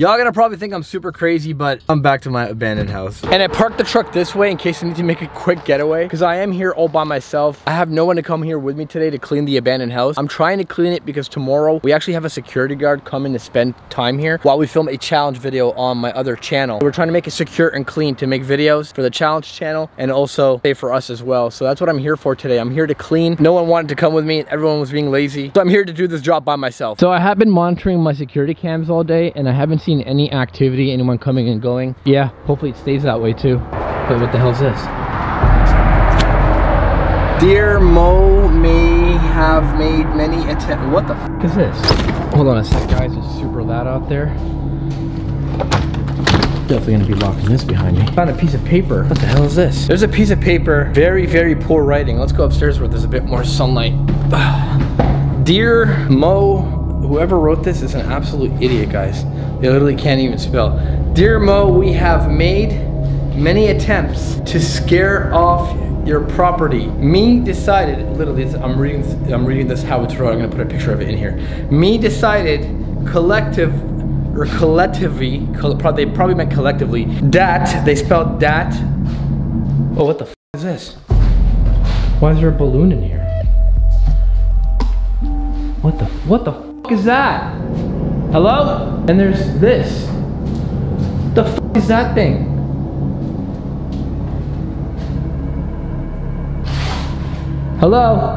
Y'all gonna probably think I'm super crazy, but I'm back to my abandoned house. And I parked the truck this way in case I need to make a quick getaway because I am here all by myself. I have no one to come here with me today to clean the abandoned house. I'm trying to clean it because tomorrow we actually have a security guard coming to spend time here while we film a challenge video on my other channel. We're trying to make it secure and clean to make videos for the challenge channel and also pay for us as well. So that's what I'm here for today. I'm here to clean. No one wanted to come with me. Everyone was being lazy. So I'm here to do this job by myself. So I have been monitoring my security cams all day and I haven't seen any activity, anyone coming and going. Yeah, hopefully it stays that way too. But what the hell is this? Dear Moe may have made many attempts. What the f is this? Hold on a sec, guys. It's super loud out there. Definitely gonna be locking this behind me. Found a piece of paper. What the hell is this? There's a piece of paper. Very, very poor writing. Let's go upstairs where there's a bit more sunlight. Dear Moe whoever wrote this is an absolute idiot, guys. They literally can't even spell. Dear Moe, we have made many attempts to scare off your property. Me decided, literally, I'm reading, I'm reading this how it's wrote. I'm gonna put a picture of it in here. Me decided, collective or collectively, they probably meant collectively, that, they spelled that. Oh, what the f is this? Why is there a balloon in here? What the, what the is that? Hello? And there's this. The f is that thing? Hello?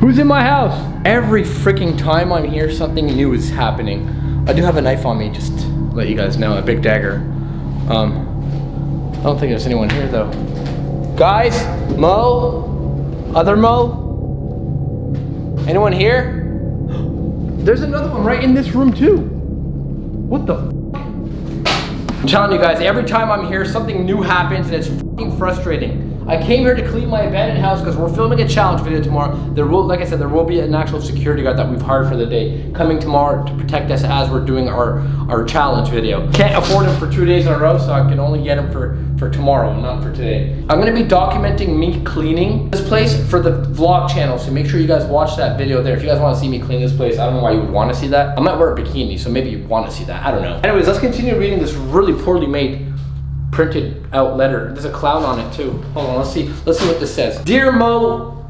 Who's in my house? Every freaking time I'm here, something new is happening. I do have a knife on me, just let you guys know, a big dagger. Um, I don't think there's anyone here though. Guys, Mo, other Mo, anyone here? There's another one right in this room too. What the I'm telling you guys, every time I'm here, something new happens and it's frustrating. I came here to clean my abandoned house because we're filming a challenge video tomorrow. There will, like I said, there will be an actual security guard that we've hired for the day coming tomorrow to protect us as we're doing our, our challenge video. Can't afford him for two days in a row, so I can only get him for, for tomorrow, not for today. I'm gonna be documenting me cleaning this place for the vlog channel, so make sure you guys watch that video there. If you guys wanna see me clean this place, I don't know why you would wanna see that. I might wear a bikini, so maybe you wanna see that, I don't know. Anyways, let's continue reading this really poorly made printed out letter. There's a clown on it too. Hold on, let's see. Let's see what this says. Dear Moe,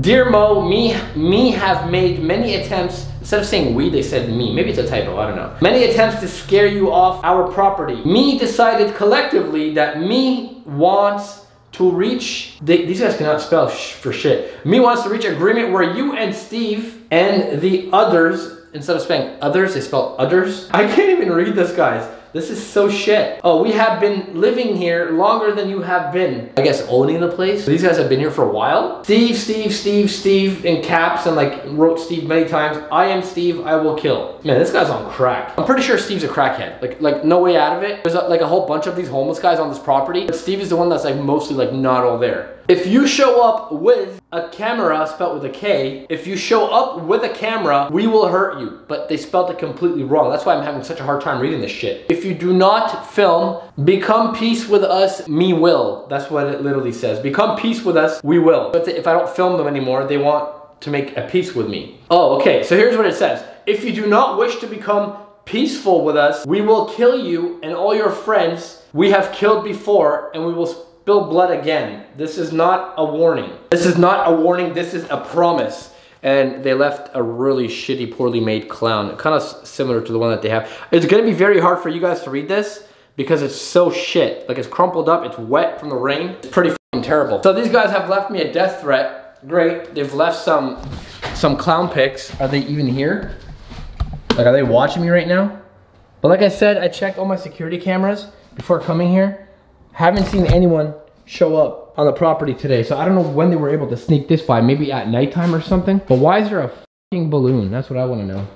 dear Moe, me, me have made many attempts. Instead of saying we, they said me. Maybe it's a typo, I don't know. Many attempts to scare you off our property. Me decided collectively that me wants to reach, they, these guys cannot spell sh for shit. Me wants to reach agreement where you and Steve and the others, instead of spelling others, they spell others. I can't even read this, guys. This is so shit. Oh, we have been living here longer than you have been. I guess owning the place. These guys have been here for a while. Steve, Steve, Steve, Steve in caps and like wrote Steve many times. I am Steve, I will kill. Man, this guy's on crack. I'm pretty sure Steve's a crackhead. Like, like no way out of it. There's a, like a whole bunch of these homeless guys on this property. But Steve is the one that's like mostly like not all there. If you show up with a camera spelled with a K, if you show up with a camera, we will hurt you. But they spelled it completely wrong. That's why I'm having such a hard time reading this shit. If you do not film, become peace with us, me will. That's what it literally says. Become peace with us, we will. But if I don't film them anymore, they want to make a peace with me. Oh, okay, so here's what it says. If you do not wish to become peaceful with us, we will kill you and all your friends we have killed before and we will spill blood again. This is not a warning. This is not a warning, this is a promise. And they left a really shitty, poorly made clown. Kind of similar to the one that they have. It's gonna be very hard for you guys to read this because it's so shit. Like it's crumpled up, it's wet from the rain. It's pretty terrible. So these guys have left me a death threat. Great, they've left some, some clown pics. Are they even here? Like, are they watching me right now? But like I said, I checked all my security cameras before coming here. Haven't seen anyone show up on the property today. So I don't know when they were able to sneak this by. Maybe at nighttime or something. But why is there a balloon? That's what I want to know.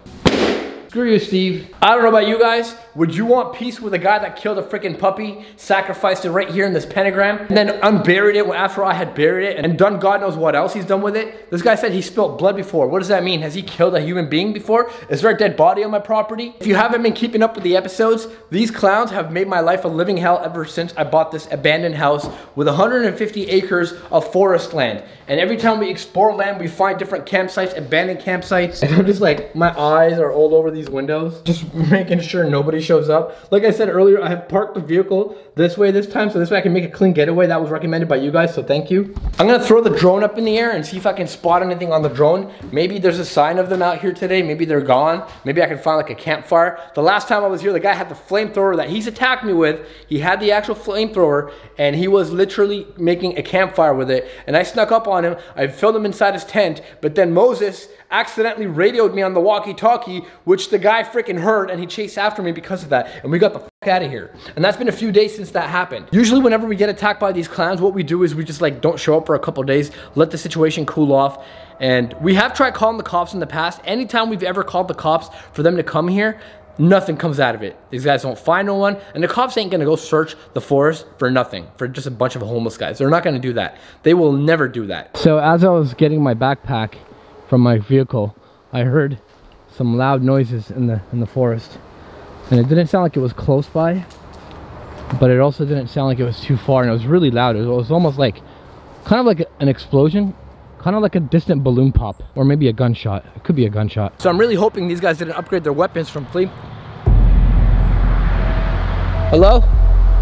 Screw you, Steve. I don't know about you guys. Would you want peace with a guy that killed a freaking puppy, sacrificed it right here in this pentagram, and then unburied it after I had buried it, and done God knows what else he's done with it? This guy said he spilled blood before. What does that mean? Has he killed a human being before? Is there a dead body on my property? If you haven't been keeping up with the episodes, these clowns have made my life a living hell ever since I bought this abandoned house with 150 acres of forest land. And every time we explore land, we find different campsites, abandoned campsites. And I'm just like, my eyes are all over these these windows, just making sure nobody shows up. Like I said earlier, I have parked the vehicle this way this time, so this way I can make a clean getaway. That was recommended by you guys, so thank you. I'm gonna throw the drone up in the air and see if I can spot anything on the drone. Maybe there's a sign of them out here today. Maybe they're gone. Maybe I can find like a campfire. The last time I was here, the guy had the flamethrower that he's attacked me with. He had the actual flamethrower and he was literally making a campfire with it. And I snuck up on him. I filmed him inside his tent, but then Moses accidentally radioed me on the walkie-talkie, which the guy freaking heard, and he chased after me because of that. And we got the fuck out of here. And that's been a few days since that happened. Usually whenever we get attacked by these clowns, what we do is we just like don't show up for a couple days, let the situation cool off. And we have tried calling the cops in the past. Anytime we've ever called the cops for them to come here, nothing comes out of it. These guys don't find no one, and the cops ain't gonna go search the forest for nothing, for just a bunch of homeless guys. They're not gonna do that. They will never do that. So as I was getting my backpack from my vehicle, I heard some loud noises in the in the forest. And it didn't sound like it was close by, but it also didn't sound like it was too far and it was really loud. It was, it was almost like kind of like an explosion, kind of like a distant balloon pop or maybe a gunshot. It could be a gunshot. So I'm really hoping these guys didn't upgrade their weapons from flea. Hello?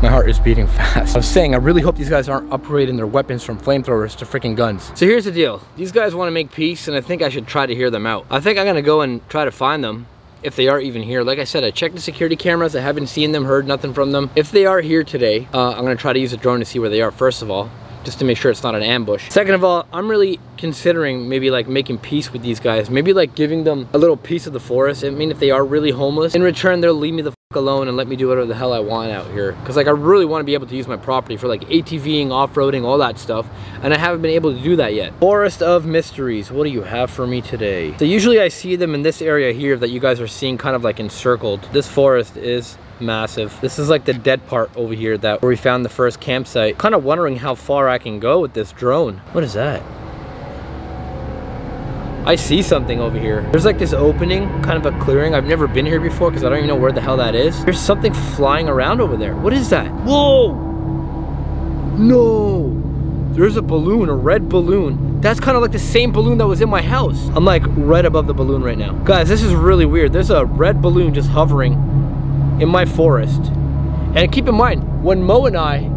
My heart is beating fast. I was saying, I really hope these guys aren't upgrading their weapons from flamethrowers to freaking guns. So here's the deal. These guys want to make peace, and I think I should try to hear them out. I think I'm gonna go and try to find them if they are even here. Like I said, I checked the security cameras. I haven't seen them, heard nothing from them. If they are here today, uh, I'm gonna try to use a drone to see where they are, first of all just to make sure it's not an ambush. Second of all, I'm really considering maybe like making peace with these guys. Maybe like giving them a little piece of the forest. I mean, if they are really homeless, in return, they'll leave me the alone and let me do whatever the hell I want out here. Cause like I really want to be able to use my property for like ATVing, off-roading, all that stuff. And I haven't been able to do that yet. Forest of Mysteries, what do you have for me today? So usually I see them in this area here that you guys are seeing kind of like encircled. This forest is massive. This is like the dead part over here that where we found the first campsite. Kind of wondering how far I can go with this drone. What is that? I see something over here. There's like this opening, kind of a clearing. I've never been here before because I don't even know where the hell that is. There's something flying around over there. What is that? Whoa! No! There's a balloon, a red balloon. That's kind of like the same balloon that was in my house. I'm like right above the balloon right now. Guys, this is really weird. There's a red balloon just hovering in my forest. And keep in mind, when Mo and I,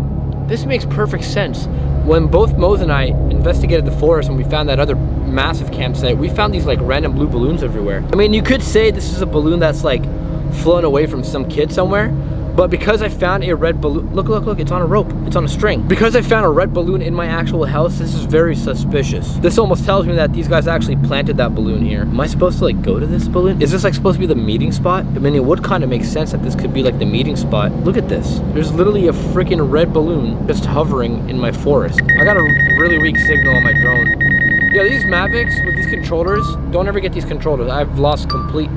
this makes perfect sense. When both Mose and I investigated the forest and we found that other massive campsite, we found these like random blue balloons everywhere. I mean, you could say this is a balloon that's like flown away from some kid somewhere, but because I found a red balloon, look, look, look, it's on a rope, it's on a string. Because I found a red balloon in my actual house, this is very suspicious. This almost tells me that these guys actually planted that balloon here. Am I supposed to like go to this balloon? Is this like supposed to be the meeting spot? I mean, it would kind of make sense that this could be like the meeting spot. Look at this. There's literally a freaking red balloon just hovering in my forest. I got a really weak signal on my drone. Yeah, these Mavics with these controllers, don't ever get these controllers. I've lost complete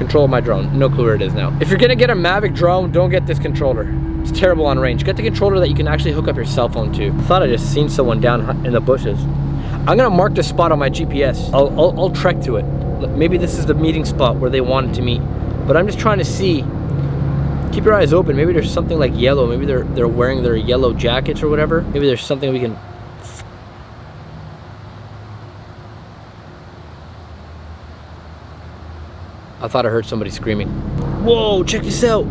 control my drone. No clue where it is now. If you're gonna get a Mavic drone, don't get this controller. It's terrible on range. Get the controller that you can actually hook up your cell phone to. I thought I just seen someone down in the bushes. I'm gonna mark this spot on my GPS. I'll, I'll, I'll trek to it. Maybe this is the meeting spot where they wanted to meet. But I'm just trying to see keep your eyes open. Maybe there's something like yellow. Maybe they're they're wearing their yellow jackets or whatever. Maybe there's something we can I thought I heard somebody screaming. Whoa, check this out.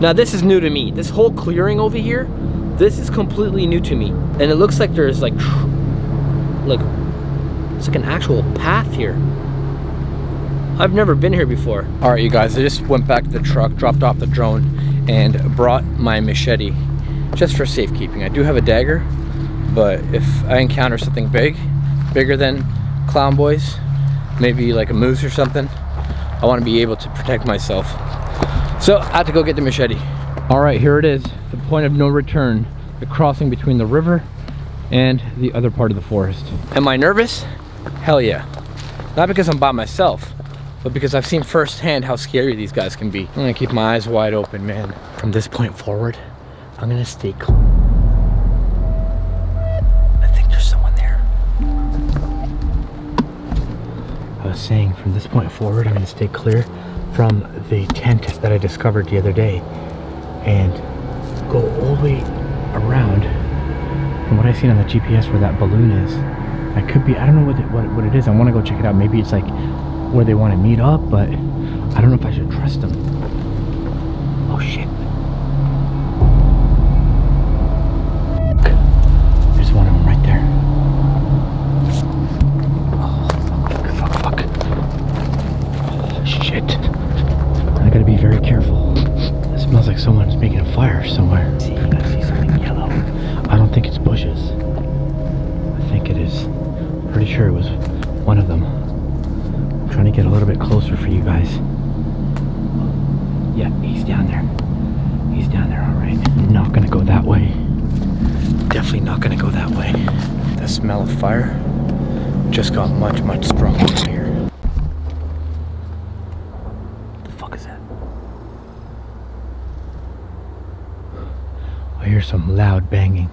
Now this is new to me. This whole clearing over here, this is completely new to me. And it looks like there's like, like, it's like an actual path here. I've never been here before. All right, you guys, I just went back to the truck, dropped off the drone, and brought my machete just for safekeeping. I do have a dagger, but if I encounter something big, bigger than clown boys, maybe like a moose or something, I want to be able to protect myself. So I have to go get the machete. All right, here it is, the point of no return, the crossing between the river and the other part of the forest. Am I nervous? Hell yeah. Not because I'm by myself, but because I've seen firsthand how scary these guys can be. I'm gonna keep my eyes wide open, man. From this point forward, I'm gonna stay calm. Was saying, from this point forward, I'm to stay clear from the tent that I discovered the other day and go all the way around from what I've seen on the GPS where that balloon is. I could be, I don't know what it, what, what it is. I want to go check it out. Maybe it's like where they want to meet up, but I don't know if I should trust them. Oh shit. Very careful. It smells like someone's making a fire somewhere. See, I see something yellow. I don't think it's bushes. I think it is. Pretty sure it was one of them. I'm trying to get a little bit closer for you guys. Yeah, he's down there. He's down there, all right. Not gonna go that way. Definitely not gonna go that way. The smell of fire just got much, much stronger here. The fuck is that? I some loud banging.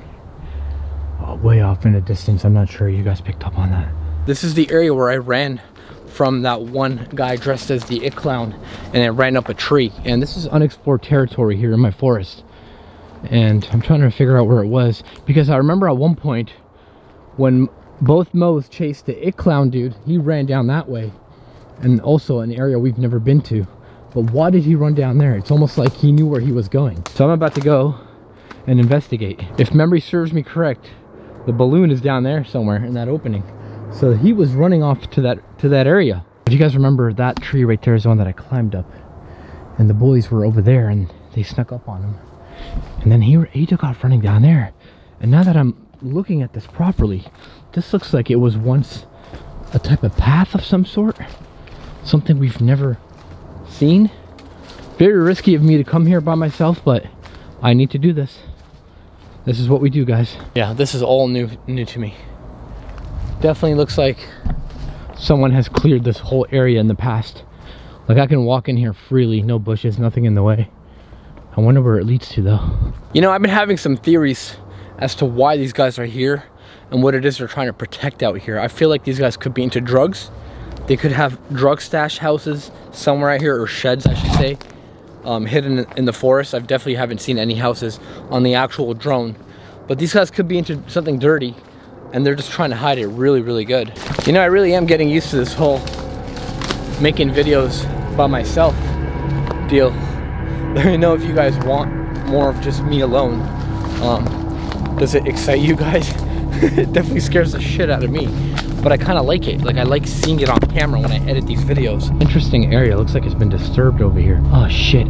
Oh, way off in the distance. I'm not sure you guys picked up on that. This is the area where I ran from that one guy dressed as the it clown and it ran up a tree. And this is unexplored territory here in my forest. And I'm trying to figure out where it was because I remember at one point when both Mo's chased the it clown dude, he ran down that way and also an area we've never been to. But why did he run down there? It's almost like he knew where he was going. So I'm about to go and investigate. If memory serves me correct, the balloon is down there somewhere in that opening. So he was running off to that to that area. If you guys remember that tree right there is the one that I climbed up. And the bullies were over there and they snuck up on him. And then he, he took off running down there. And now that I'm looking at this properly, this looks like it was once a type of path of some sort. Something we've never seen. Very risky of me to come here by myself, but I need to do this. This is what we do, guys. Yeah, this is all new new to me. Definitely looks like someone has cleared this whole area in the past. Like I can walk in here freely, no bushes, nothing in the way. I wonder where it leads to though. You know, I've been having some theories as to why these guys are here and what it is they're trying to protect out here. I feel like these guys could be into drugs. They could have drug stash houses somewhere out here, or sheds, I should say, um, hidden in the forest. I definitely haven't seen any houses on the actual drone. But these guys could be into something dirty, and they're just trying to hide it really, really good. You know, I really am getting used to this whole making videos by myself deal. Let me know if you guys want more of just me alone. Um, does it excite you guys? it definitely scares the shit out of me but I kind of like it. Like I like seeing it on camera when I edit these videos. Interesting area. Looks like it's been disturbed over here. Oh shit.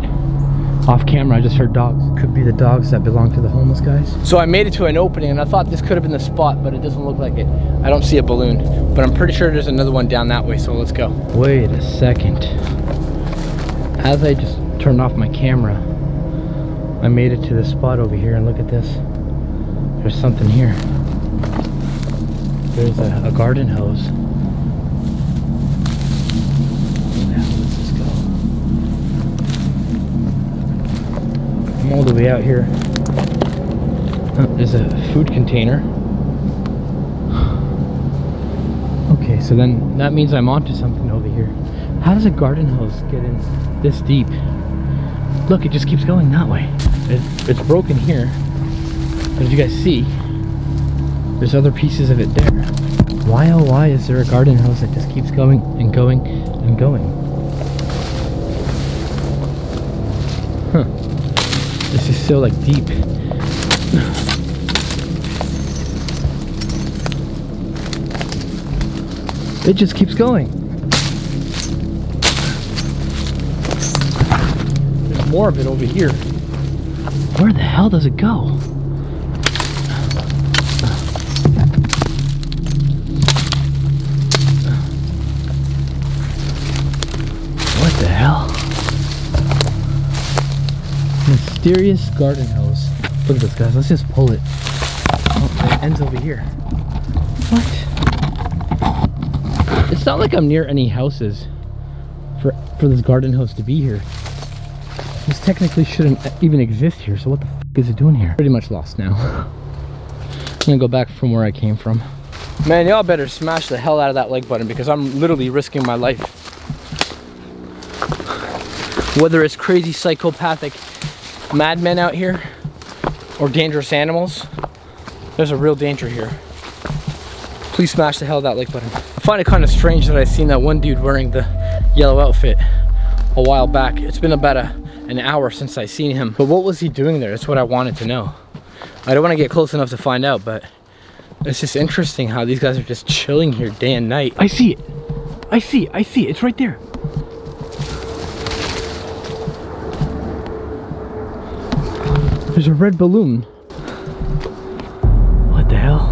Off camera, I just heard dogs. Could be the dogs that belong to the homeless guys. So I made it to an opening and I thought this could have been the spot, but it doesn't look like it. I don't see a balloon, but I'm pretty sure there's another one down that way, so let's go. Wait a second. As I just turned off my camera, I made it to the spot over here and look at this. There's something here. There's a, a garden hose. Let's go. I'm all the way out here. There's a food container. Okay, so then that means I'm onto something over here. How does a garden hose get in this deep? Look, it just keeps going that way. It, it's broken here. As you guys see, there's other pieces of it there. Why oh why is there a garden hose that just keeps going and going and going? Huh. This is so like deep. It just keeps going. There's more of it over here. Where the hell does it go? Mysterious garden hose. Look at this, guys. Let's just pull it. Oh, it ends over here. What? It's not like I'm near any houses for for this garden hose to be here. This technically shouldn't even exist here, so what the f is it doing here? Pretty much lost now. I'm gonna go back from where I came from. Man, y'all better smash the hell out of that like button because I'm literally risking my life. Whether it's crazy psychopathic madmen out here or dangerous animals, there's a real danger here. Please smash the hell that like button. I find it kind of strange that I've seen that one dude wearing the yellow outfit a while back. It's been about a, an hour since I seen him. But what was he doing there? That's what I wanted to know. I don't want to get close enough to find out, but it's just interesting how these guys are just chilling here day and night. I see it. I see. I see it. It's right there. There's a red balloon. What the hell?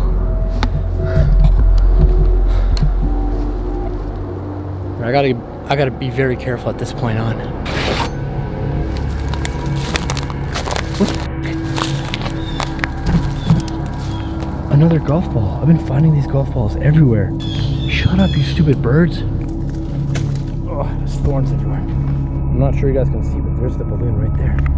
I gotta, I gotta be very careful at this point on. Another golf ball. I've been finding these golf balls everywhere. Shut up, you stupid birds. Oh, there's thorns everywhere. I'm not sure you guys can see, but there's the balloon right there.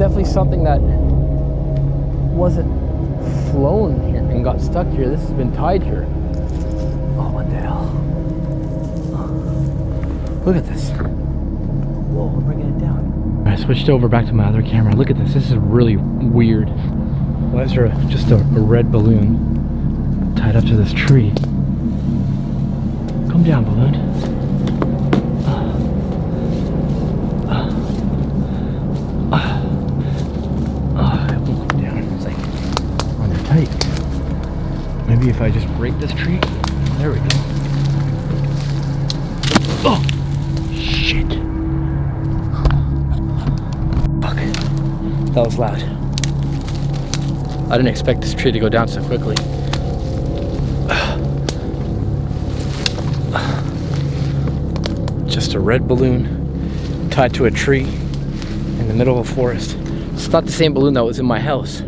Definitely something that wasn't flown here and got stuck here. This has been tied here. Oh, what the hell? Look at this. Whoa, we're bringing it down. I switched over back to my other camera. Look at this. This is really weird. Why is there just a, a red balloon tied up to this tree? Come down, balloon. If I just break this tree. There we go. Oh! Shit. Fuck. That was loud. I didn't expect this tree to go down so quickly. Just a red balloon tied to a tree in the middle of a forest. It's not the same balloon that was in my house.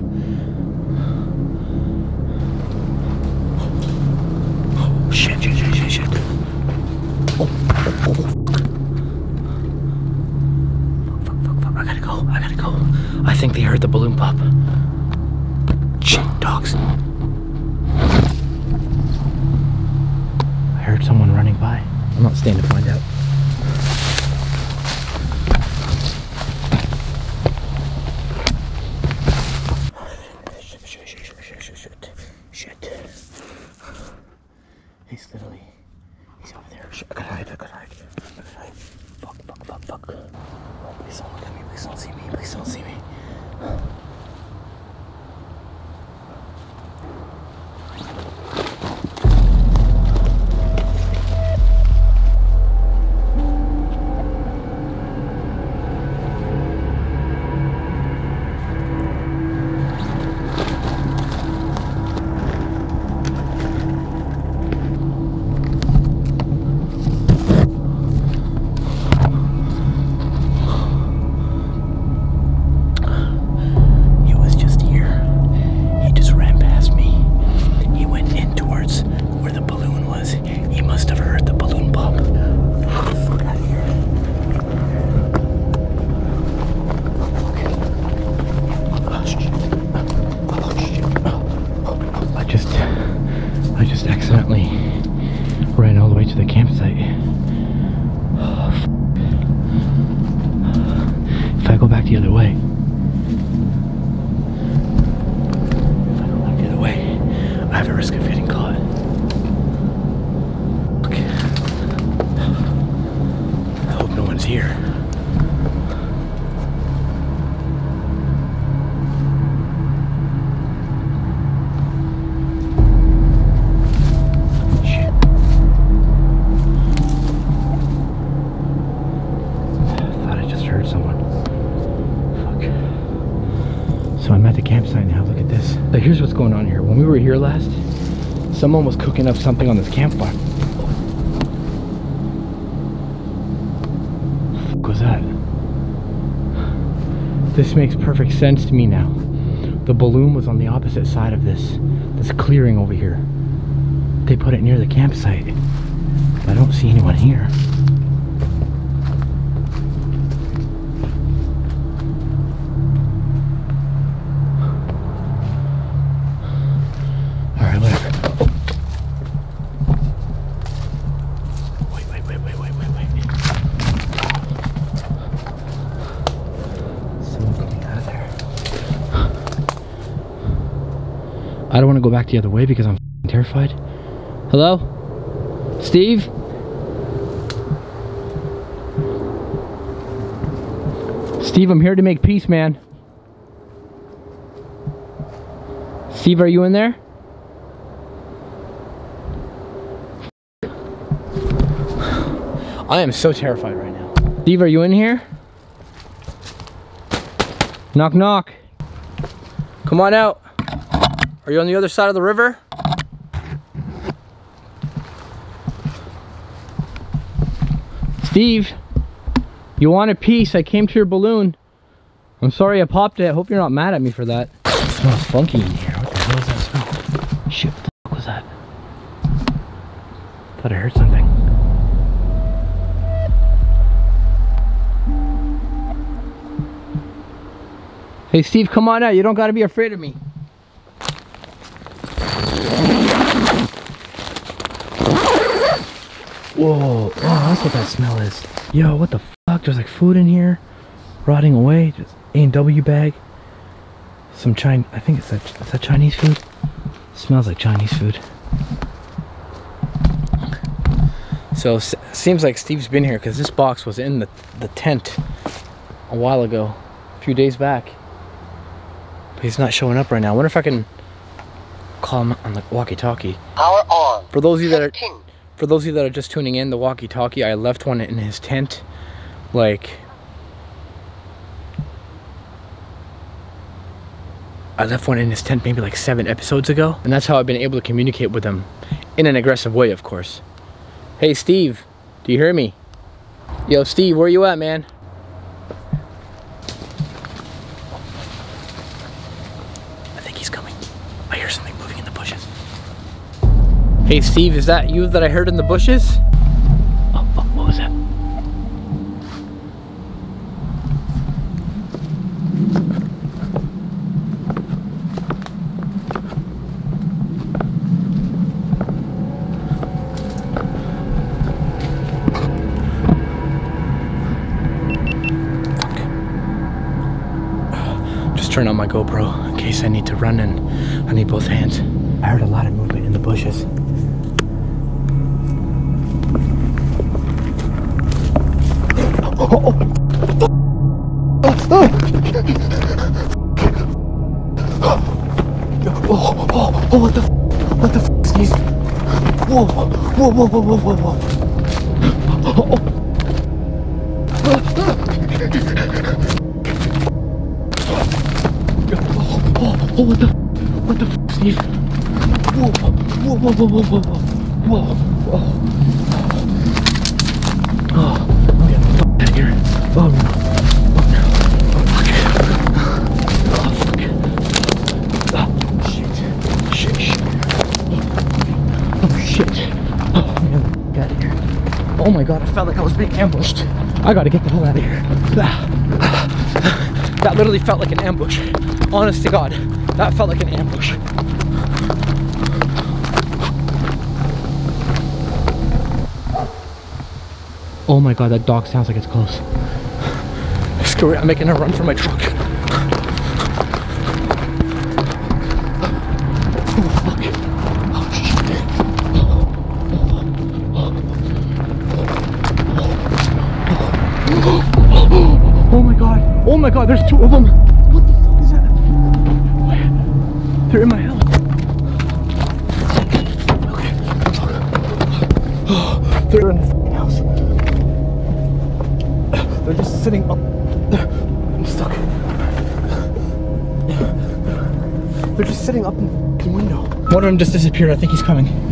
Here's what's going on here. When we were here last, someone was cooking up something on this campfire. What was that? This makes perfect sense to me now. The balloon was on the opposite side of this, this clearing over here. They put it near the campsite. I don't see anyone here. I don't want to go back the other way because I'm terrified. Hello? Steve? Steve, I'm here to make peace, man. Steve, are you in there? I am so terrified right now. Steve, are you in here? Knock, knock. Come on out. Are you on the other side of the river? Steve, you wanted peace. I came to your balloon. I'm sorry I popped it. I hope you're not mad at me for that. It smells funky in here. What the hell is that smell? Shit, what the fuck was that? Thought I heard something. Hey Steve, come on out. You don't gotta be afraid of me. Whoa, oh, that's what that smell is. Yo, what the fuck? There's like food in here, rotting away. Just A&W bag. Some Chinese, I think it's that, is that Chinese food? smells like Chinese food. So, seems like Steve's been here because this box was in the, the tent a while ago, a few days back. But he's not showing up right now. I wonder if I can call him on the walkie-talkie. Power on. For those of you that are for those of you that are just tuning in, the walkie-talkie, I left one in his tent, like, I left one in his tent maybe like seven episodes ago, and that's how I've been able to communicate with him, in an aggressive way, of course. Hey, Steve, do you hear me? Yo, Steve, where you at, man? Hey Steve, is that you that I heard in the bushes? Oh, oh what was that? Just turn on my GoPro in case I need to run and I need both hands. I heard a lot of movement in the bushes. Oh, oh. Oh, oh, oh, oh, what the, f what the f is these? Whoa, whoa, whoa, whoa, whoa, whoa, whoa. Oh, oh. Oh, oh, what the, what the f, Steve? Whoa, whoa, whoa, whoa, whoa, whoa, whoa, whoa. Oh no. Oh no. Oh fuck. Oh fuck. Oh shit. Shit, shit. Oh shit. Oh man, get out of here. Oh my god, I felt like I was being ambushed. I gotta get the hell out of here. That literally felt like an ambush. Honest to God, that felt like an ambush. Oh my god, that dog sounds like it's close. Screw it, I'm making a run for my truck. Them just disappeared. I think he's coming.